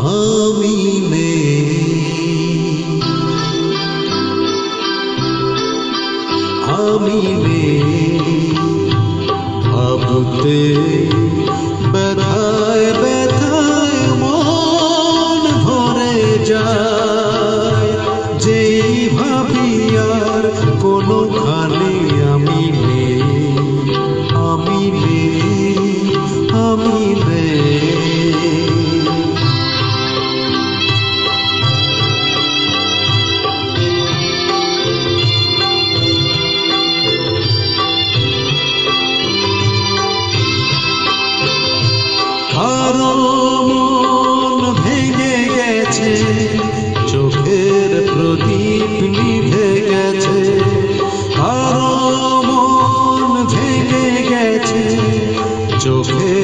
আমি আমি ভাবতে ব্যথায় ব্যথায় মন ভরে যায়। যেই ভাবি আর কোনো খান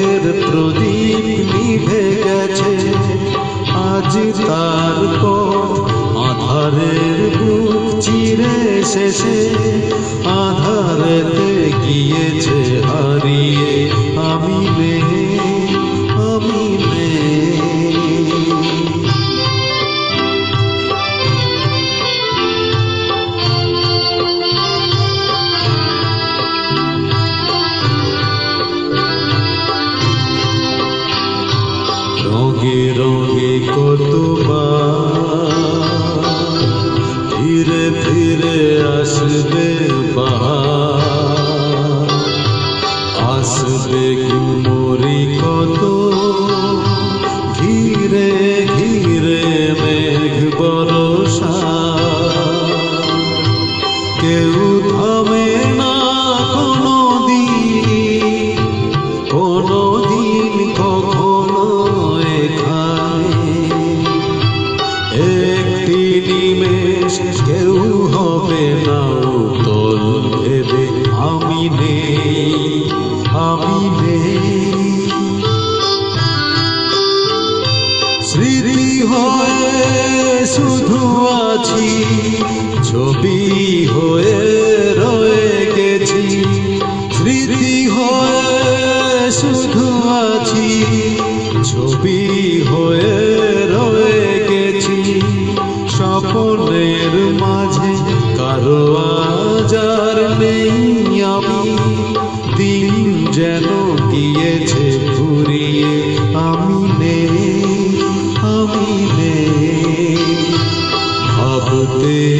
চোখের প্রদীপ নিভে গেছে। আজ তার পর আধারের বুক চিরে শেষে রঙে রঙে কতবার ফিরে ফিরে আসবে বাহার আসবে মরি কত কেউ হবে না উতল ভেবে আমি নেই আমি নেই। স্মৃতি হয়ে শুধু আছি, ছবি হয়ে রয়ে গেছি। স্মৃতি হয়ে শুধু আছি, ছবি হয়ে নেই আমি। দিন যেন গিয়েছে ফুরিয়ে আমি নেই আমি নেই। ভাবতে